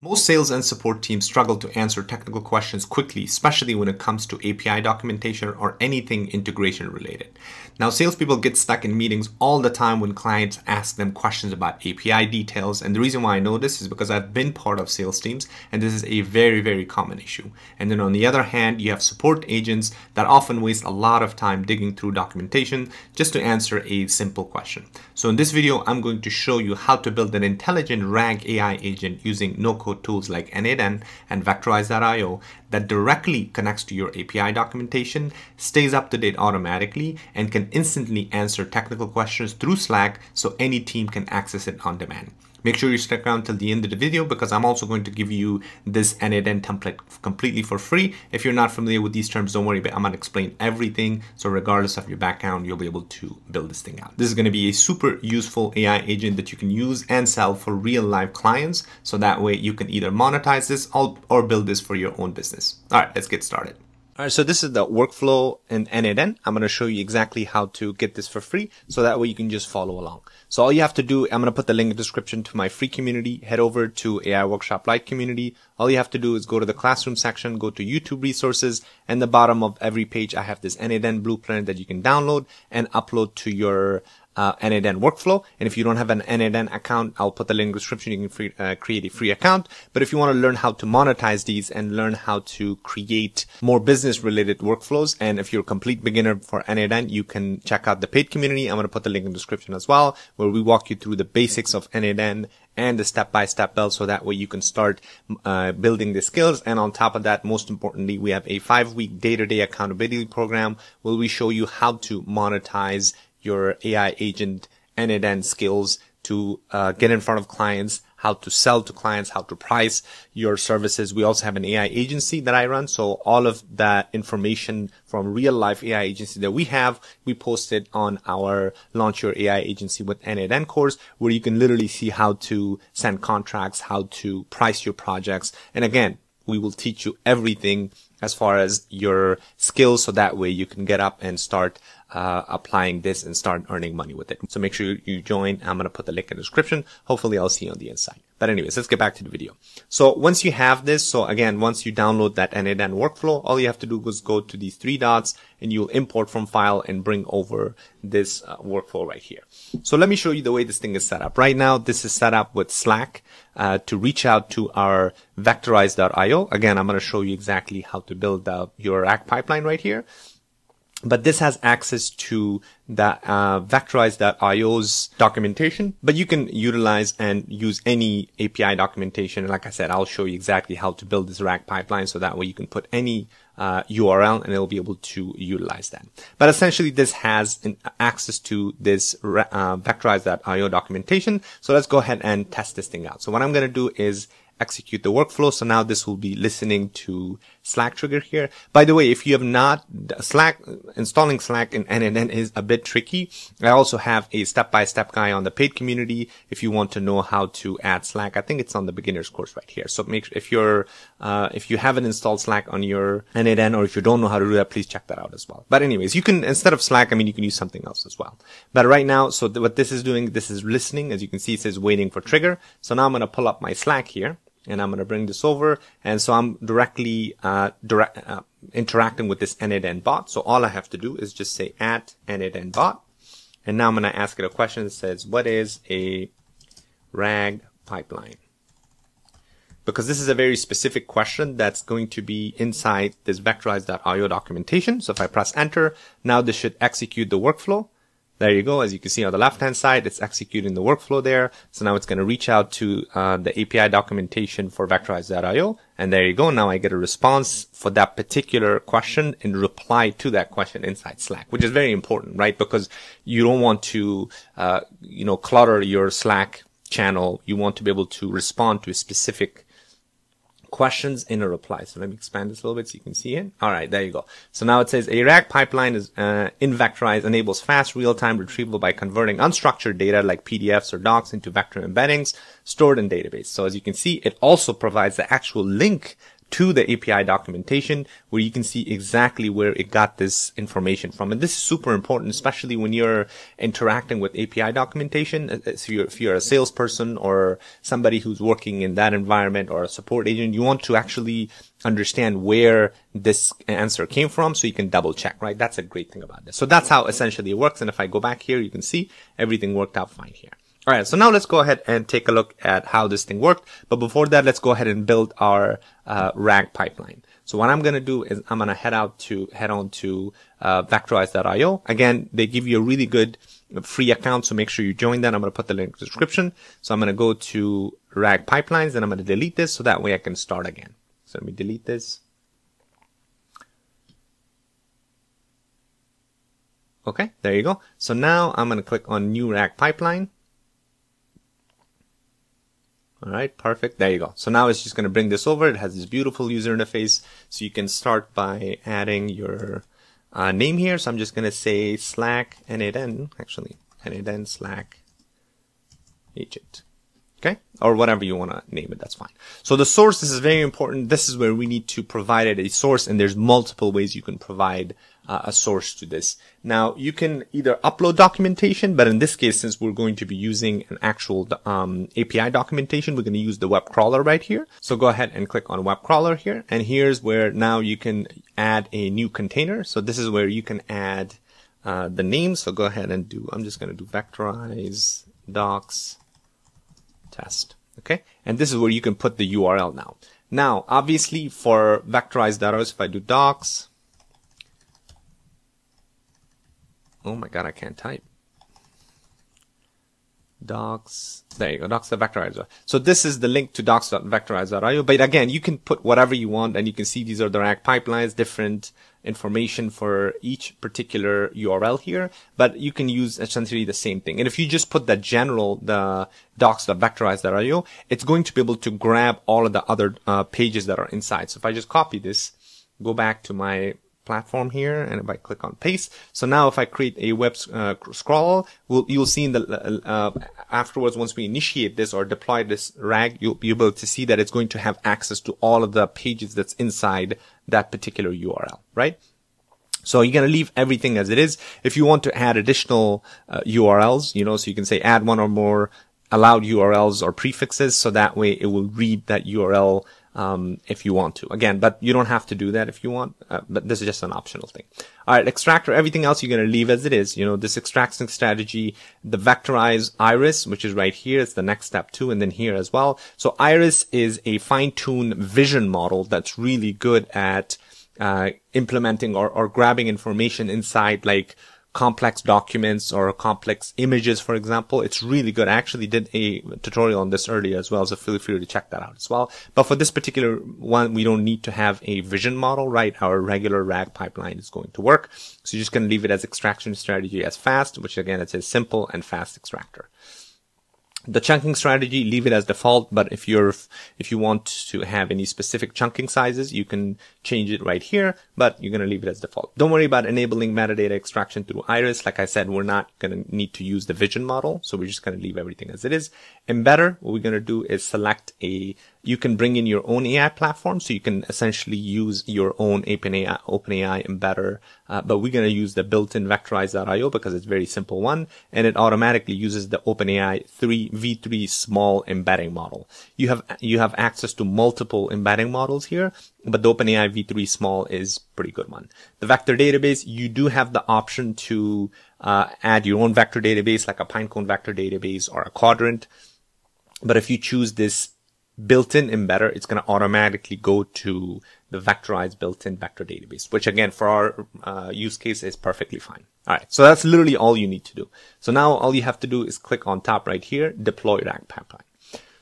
Most sales and support teams struggle to answer technical questions quickly, especially when it comes to API documentation or anything integration related. Now, salespeople get stuck in meetings all the time when clients ask them questions about API details. And the reason why I know this is because I've been part of sales teams, and this is a very, very common issue. And then on the other hand, you have support agents that often waste a lot of time digging through documentation just to answer a simple question. So in this video, I'm going to show you how to build an intelligent RAG AI agent using no code code tools like N8N and Vectorize.io that directly connects to your API documentation, stays up to date automatically, and can instantly answer technical questions through Slack so any team can access it on demand. Make sure you stick around till the end of the video because I'm also going to give you this N8N template completely for free. If you're not familiar with these terms, don't worry, but I'm to explain everything. So regardless of your background, you'll be able to build this thing out. This is going to be a super useful AI agent that you can use and sell for real life clients. So that way you can either monetize this or build this for your own business. All right, let's get started. All right, so this is the workflow in N8N. I'm going to show you exactly how to get this for free. So that way you can just follow along. So all you have to do, I'm going to put the link in the description to my free community. Head over to AI Workshop Lite community. All you have to do is go to the classroom section, go to YouTube resources, and the bottom of every page, I have this N8N blueprint that you can download and upload to your uh, N8N workflow. And if you don't have an N8N account, I'll put the link in the description. You can free, uh, create a free account. But if you want to learn how to monetize these and learn how to create more business related workflows, and if you're a complete beginner for N8N, you can check out the paid community. I'm going to put the link in the description as well, where we walk you through the basics of N8N and the step-by-step build so that way you can start uh, building the skills and on top of that most importantly we have a five week day-to-day accountability program where we show you how to monetize your AI agent N8N skills to uh, get in front of clients, how to sell to clients, how to price your services. We also have an AI agency that I run. So all of that information from real life AI agency that we have, we posted on our launch your AI agency with N8N course, where you can literally see how to send contracts, how to price your projects. And again, we will teach you everything as far as your skills so that way you can get up and start uh, applying this and start earning money with it. So make sure you join. I'm going to put the link in the description. Hopefully I'll see you on the inside. But anyways, let's get back to the video. So once you have this, so again, once you download that N8N workflow, all you have to do is go to these three dots and you'll import from file and bring over this uh, workflow right here. So let me show you the way this thing is set up. Right now, this is set up with Slack uh, to reach out to our vectorize.io. Again, I'm going to show you exactly how to build your RAG pipeline right here but this has access to the uh, vectorize.io's documentation, but you can utilize and use any API documentation. And like I said, I'll show you exactly how to build this RAG pipeline so that way you can put any uh, URL and it'll be able to utilize that. But essentially this has an access to this uh, vectorize.io documentation. So let's go ahead and test this thing out. So what I'm going to do is execute the workflow. So now this will be listening to Slack trigger here. By the way, if you have not Slack, installing Slack in N8N is a bit tricky. I also have a step-by-step guide on the paid community if you want to know how to add Slack. I think it's on the beginner's course right here. So make if you're, uh, if you haven't installed Slack on your N8N or if you don't know how to do that, please check that out as well. But anyways, you can, instead of Slack, I mean, you can use something else as well. But right now, so th- what this is doing, this is listening. As you can see, it says waiting for trigger. So now I'm going to pull up my Slack here and I'm going to bring this over. And so I'm directly uh, direct, uh, interacting with this N8N bot. So all I have to do is just say at N8N bot. And now I'm going to ask it a question that says, what is a RAG pipeline? Because this is a very specific question that's going to be inside this vectorize.io documentation. So if I press enter, now this should execute the workflow. There you go. As you can see on the left-hand side, it's executing the workflow there. So now it's going to reach out to uh, the API documentation for Vectorize.io. And there you go. Now I get a response for that particular question and reply to that question inside Slack, which is very important, right? Because you don't want to, uh, you know, clutter your Slack channel. You want to be able to respond to a specific questions in a reply. So let me expand this a little bit so you can see it. All right, there you go. So now it says a RAG pipeline is uh, in Vectorize enables fast real-time retrieval by converting unstructured data like PDFs or docs into vector embeddings stored in database. So as you can see, it also provides the actual link to the API documentation where you can see exactly where it got this information from. And this is super important, especially when you're interacting with API documentation. Uh, if you're, if you're a salesperson or somebody who's working in that environment or a support agent, you want to actually understand where this answer came from so you can double check, right? That's a great thing about this. So that's how essentially it works. And if I go back here, you can see everything worked out fine here. All right, so now let's go ahead and take a look at how this thing worked. But before that, let's go ahead and build our uh, RAG pipeline. So what I'm going to do is I'm going to head out to head on to uh, vectorize.io. Again, they give you a really good free account, so make sure you join that. I'm going to put the link in the description. So I'm going to go to RAG pipelines and I'm going to delete this so that way I can start again. So let me delete this. Okay, there you go. So now I'm going to click on new RAG pipeline. All right, perfect. There you go. So now it's just going to bring this over. It has this beautiful user interface. So you can start by adding your uh, name here. So I'm just going to say Slack n8n, actually, n8n Slack agent. Okay, or whatever you want to name it, that's fine. So the source, this is very important. This is where we need to provide it a source, and there's multiple ways you can provide uh, a source to this. Now, you can either upload documentation, but in this case, since we're going to be using an actual um, API documentation, we're going to use the web crawler right here. So go ahead and click on web crawler here, and here's where now you can add a new container. So this is where you can add uh, the name. So go ahead and do, I'm just going to do vectorize docs test. Okay. And this is where you can put the URL now. Now, obviously for vectorized data, if I do docs, oh my God, I can't type. Docs, there you go, docs.vectorize. So this is the link to docs.vectorize.io. But again, you can put whatever you want and you can see these are the RAG pipelines, different information for each particular URL here, but you can use essentially the same thing. And if you just put the general, the docs.vectorize.io, it's going to be able to grab all of the other uh, pages that are inside. So if I just copy this, go back to my platform here, and if I click on paste, so now if I create a web uh, scroll, we'll, you'll see in the uh, afterwards once we initiate this or deploy this RAG, you'll be able to see that it's going to have access to all of the pages that's inside that particular URL, right? So you're going to leave everything as it is. If you want to add additional uh, URLs, you know, so you can say add one or more allowed URLs or prefixes. So that way it will read that URL um, if you want to. Again, but you don't have to do that if you want. Uh, but this is just an optional thing. All right, extractor. Everything else you're going to leave as it is. You know, this extraction strategy, the vectorize iris, which is right here. It's the next step too, and then here as well. So iris is a fine-tuned vision model that's really good at uh, implementing or, or grabbing information inside like complex documents or complex images, for example. It's really good. I actually did a tutorial on this earlier as well, so feel free to check that out as well. But for this particular one, we don't need to have a vision model, right? Our regular RAG pipeline is going to work. So you're just going to leave it as extraction strategy as fast, which again, it's a simple and fast extractor the chunking strategy, leave it as default, but if you're, if you want to have any specific chunking sizes, you can change it right here, but you're going to leave it as default. Don't worry about enabling metadata extraction through Iris. Like I said, we're not going to need to use the vision model. So we're just going to leave everything as it is. Embedder, what we're going to do is select a you can bring in your own AI platform, so you can essentially use your own OpenAI, OpenAI embedder. Uh, but we're going to use the built-in vectorize.io because it's a very simple one, and it automatically uses the OpenAI 3 v3 small embedding model. You have you have access to multiple embedding models here, but the OpenAI v3 small is pretty good one. The vector database, you do have the option to uh, add your own vector database, like a Pinecone vector database or a Qdrant. But if you choose this built-in embedder, it's going to automatically go to the vectorized built-in vector database, which again, for our uh, use case is perfectly fine. All right. So that's literally all you need to do. So now all you have to do is click on top right here, deploy RAG pipeline.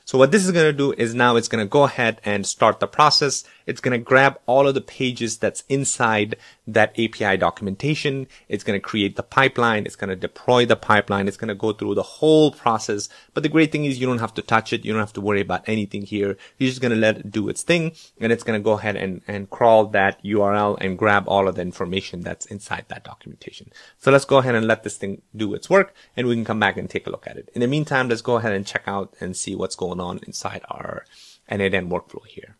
So what this is going to do is now it's going to go ahead and start the process. It's going to grab all of the pages that's inside that API documentation. It's going to create the pipeline. It's going to deploy the pipeline. It's going to go through the whole process. But the great thing is you don't have to touch it. You don't have to worry about anything here. You're just going to let it do its thing and it's going to go ahead and, and crawl that URL and grab all of the information that's inside that documentation. So let's go ahead and let this thing do its work and we can come back and take a look at it. In the meantime, let's go ahead and check out and see what's going on inside our n8n workflow here.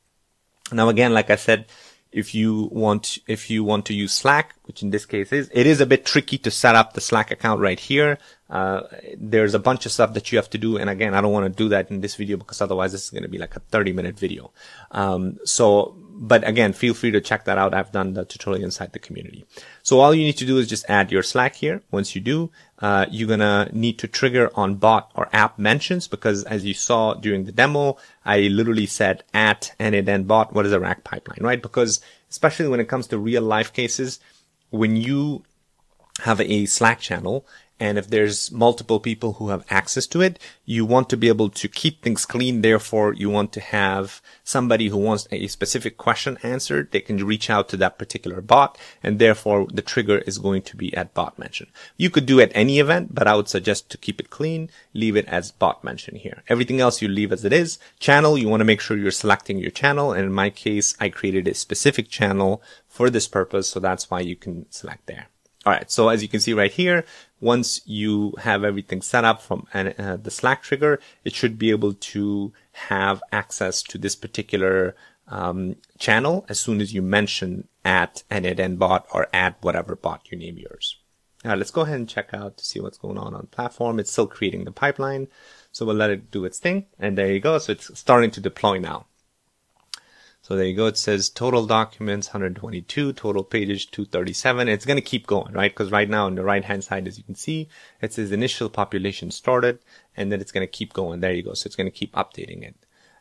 Now, again, like I said, if you want, if you want to use Slack, which in this case is, it is a bit tricky to set up the Slack account right here. Uh, there's a bunch of stuff that you have to do. And again, I don't want to do that in this video because otherwise this is going to be like a 30 minute video. Um, so, but again, feel free to check that out. I've done the tutorial inside the community. So all you need to do is just add your Slack here. Once you do, uh, you're gonna need to trigger on bot or app mentions because as you saw during the demo, I literally said at n8n bot. What is a RAG pipeline, right? Because especially when it comes to real life cases, when you have a Slack channel and if there's multiple people who have access to it, you want to be able to keep things clean. Therefore, you want to have somebody who wants a specific question answered. They can reach out to that particular bot. And therefore, the trigger is going to be at bot mention. You could do at any event, but I would suggest to keep it clean. Leave it as bot mention here. Everything else you leave as it is. Channel, you want to make sure you're selecting your channel. And in my case, I created a specific channel for this purpose. So that's why you can select there. All right. So as you can see right here, once you have everything set up from uh, the Slack trigger, it should be able to have access to this particular um, channel as soon as you mention at n8n bot or at whatever bot you name yours. All right, let's go ahead and check out to see what's going on on platform. It's still creating the pipeline. So we'll let it do its thing. And there you go. So it's starting to deploy now. So there you go. It says total documents 122, total pages 237. It's going to keep going, right? Because right now on the right hand side, as you can see, it says initial population started and then it's going to keep going. There you go. So it's going to keep updating it.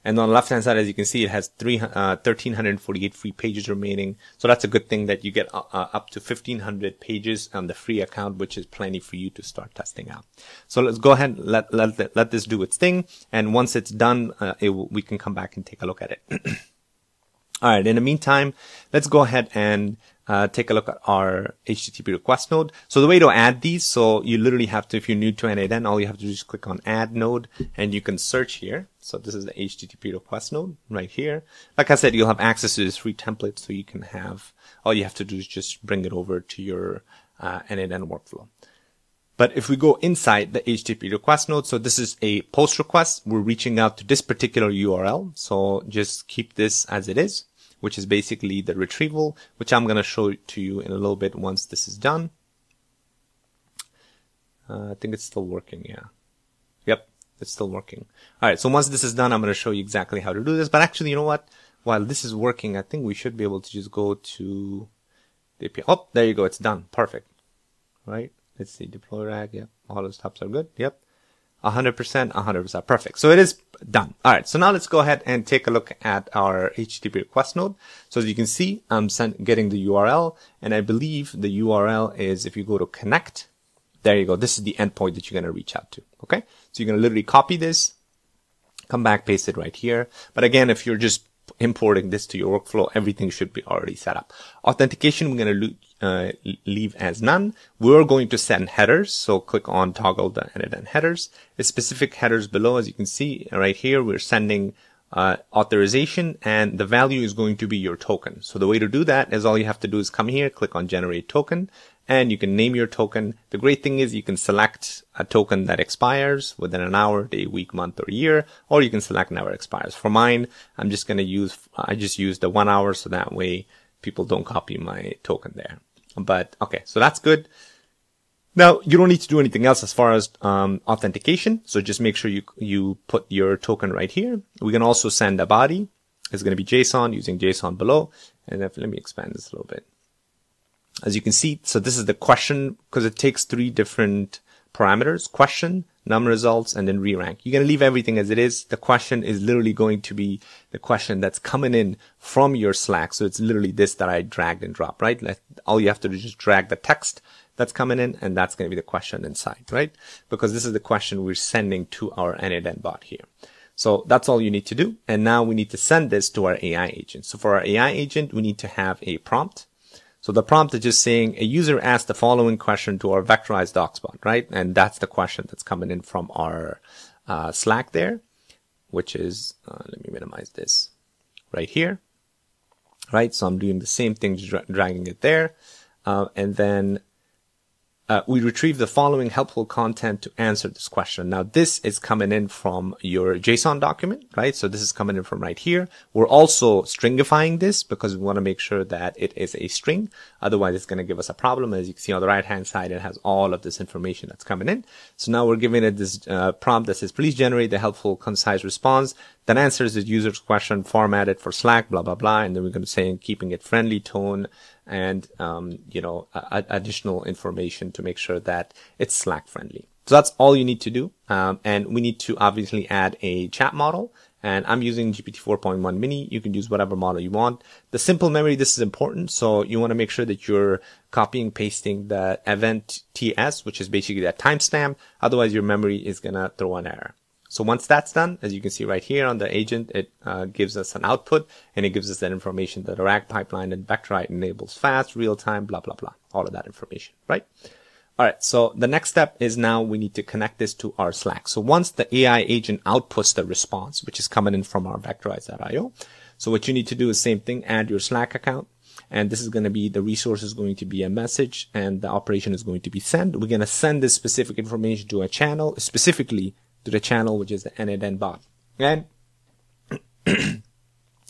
And on the left hand side, as you can see, it has three, uh, 1348 free pages remaining. So that's a good thing that you get uh, uh up to 1500 pages on the free account, which is plenty for you to start testing out. So let's go ahead and let, let, let this do its thing. And once it's done, uh, it we can come back and take a look at it. All right. In the meantime, let's go ahead and uh, take a look at our HTTP request node. So the way to add these, so you literally have to, if you're new to n8n, all you have to do is click on add node and you can search here. So this is the HTTP request node right here. Like I said, you'll have access to this free template so you can have, all you have to do is just bring it over to your uh, n8n workflow. But if we go inside the HTTP request node, so this is a post request. We're reaching out to this particular URL. So just keep this as it is, which is basically the retrieval, which I'm going to show to you in a little bit once this is done. Uh, I think it's still working. Yeah. Yep. It's still working. All right. So once this is done, I'm going to show you exactly how to do this. But actually, you know what? While this is working, I think we should be able to just go to the API. Oh, there you go. It's done. Perfect. Right. Let's see, deploy rag. Yep. All the steps are good. Yep. 100%, 100%. Perfect. So it is done. All right. So now let's go ahead and take a look at our HTTP request node. So as you can see, I'm sent, getting the URL and I believe the URL is if you go to connect, there you go. This is the endpoint that you're going to reach out to. Okay. So you're going to literally copy this, come back, paste it right here. But again, if you're just importing this to your workflow, everything should be already set up. Authentication, we're going to uh, leave as none. We're going to send headers. So click on toggle the n8n headers. The specific headers below, as you can see right here, we're sending uh, authorization and the value is going to be your token. So the way to do that is all you have to do is come here, click on generate token and you can name your token. The great thing is you can select a token that expires within an hour, day, week, month, or year, or you can select never expires. For mine, I'm just going to use, I just use the one hour so that way people don't copy my token there. But okay, so that's good. Now you don't need to do anything else as far as um, authentication. So just make sure you you put your token right here. We can also send a body. It's going to be JSON using JSON below. And if, let me expand this a little bit as you can see, so this is the question because it takes three different parameters, question, num results, and then re-rank. You're going to leave everything as it is. The question is literally going to be the question that's coming in from your Slack. So it's literally this that I dragged and dropped, right? All you have to do is just drag the text that's coming in and that's going to be the question inside, right? Because this is the question we're sending to our n8n bot here. So that's all you need to do. And now we need to send this to our AI agent. So for our AI agent, we need to have a prompt so the prompt is just saying a user asked the following question to our vectorized docspot, right? And that's the question that's coming in from our uh, Slack there, which is, uh, let me minimize this right here, right? So I'm doing the same thing, dra dragging it there. Uh, and then uh, we retrieve the following helpful content to answer this question. Now, this is coming in from your JSON document, right? So this is coming in from right here. We're also stringifying this because we want to make sure that it is a string. Otherwise, it's going to give us a problem. As you can see on the right hand side, it has all of this information that's coming in. So now we're giving it this uh, prompt that says, please generate the helpful, concise response that answers the user's question formatted for Slack, blah, blah, blah. And then we're going to say, keeping it friendly tone, and um, you know additional information to make sure that it's Slack friendly. So that's all you need to do. Um, and we need to obviously add a chat model. And I'm using GPT 4.1 mini. You can use whatever model you want. The simple memory, this is important. So you want to make sure that you're copying, pasting the event TS, which is basically that timestamp. Otherwise your memory is going to throw an error. So once that's done, as you can see right here on the agent, it uh, gives us an output and it gives us that information that a RAG pipeline and Vectorize enables fast, real time, blah, blah, blah, all of that information, right? All right. So the next step is now we need to connect this to our Slack. So once the AI agent outputs the response, which is coming in from our vectorize.io. So what you need to do is same thing, add your Slack account. And this is going to be the resource is going to be a message and the operation is going to be sent. We're going to send this specific information to a channel, specifically to the channel, which is the n8n bot. And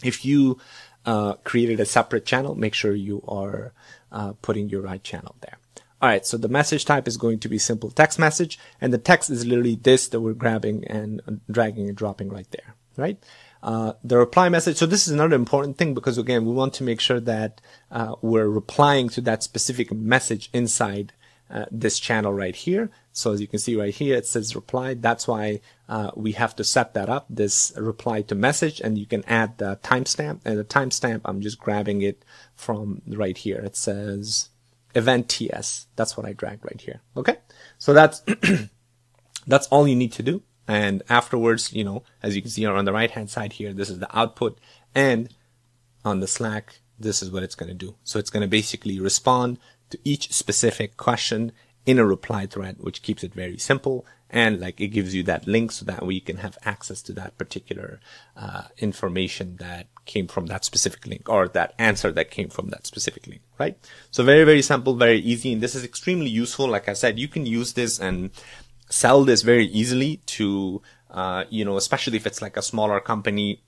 if you uh, created a separate channel, make sure you are uh, putting your right channel there. All right, so the message type is going to be simple text message, and the text is literally this that we're grabbing and dragging and dropping right there, right? Uh, the reply message. So this is another important thing because again, we want to make sure that uh, we're replying to that specific message inside uh, this channel right here. So as you can see right here, it says reply. That's why uh, we have to set that up, this reply to message, and you can add the timestamp. And the timestamp, I'm just grabbing it from right here. It says event TS. That's what I dragged right here. Okay. So that's, that's all you need to do. And afterwards, you know, as you can see on the right hand side here, this is the output and on the Slack, this is what it's going to do. So it's going to basically respond to each specific question in a reply thread, which keeps it very simple. And like it gives you that link so that we can have access to that particular uh, information that came from that specific link or that answer that came from that specific link, right? So very, very simple, very easy. And this is extremely useful. Like I said, you can use this and sell this very easily to, uh, you know, especially if it's like a smaller company.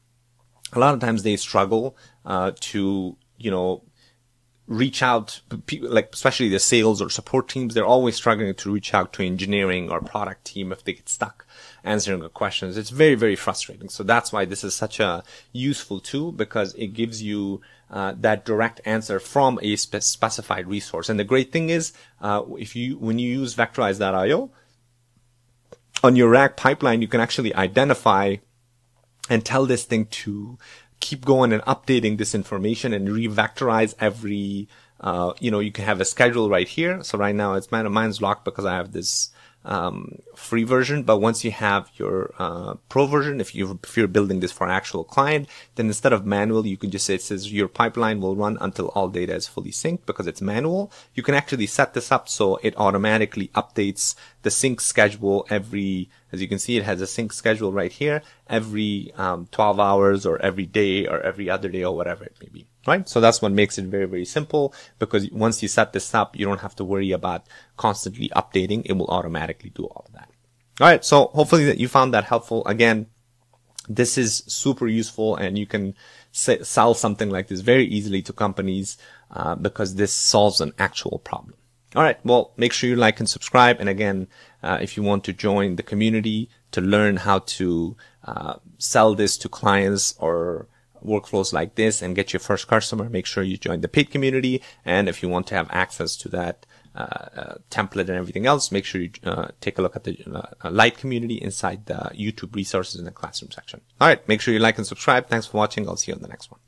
A lot of times they struggle, uh, to, you know, reach out, like especially the sales or support teams, they're always struggling to reach out to engineering or product team if they get stuck answering the questions. It's very, very frustrating. So that's why this is such a useful tool because it gives you uh, that direct answer from a spe- specified resource. And the great thing is, uh, if you when you use Vectorize.io on your RAG pipeline, you can actually identify and tell this thing to keep going and updating this information and re-vectorize every, uh, you know, you can have a schedule right here. So right now it's mine, mine's locked because I have this, um, free version. But once you have your uh, pro version, if you if you're building this for actual client, then instead of manual, you can just say it says your pipeline will run until all data is fully synced because it's manual. You can actually set this up so it automatically updates the sync schedule every. As you can see, it has a sync schedule right here every um, 12 hours or every day or every other day or whatever it may be right? So that's what makes it very, very simple because once you set this up, you don't have to worry about constantly updating. It will automatically do all of that. All right. So hopefully that you found that helpful. Again, this is super useful and you can sell something like this very easily to companies uh, because this solves an actual problem. All right. Well, make sure you like and subscribe. And again, uh, if you want to join the community to learn how to uh, sell this to clients or workflows like this and get your first customer, make sure you join the paid community. And if you want to have access to that uh, uh, template and everything else, make sure you uh, take a look at the uh, Lite community inside the YouTube resources in the classroom section. All right. Make sure you like and subscribe. Thanks for watching. I'll see you on the next one.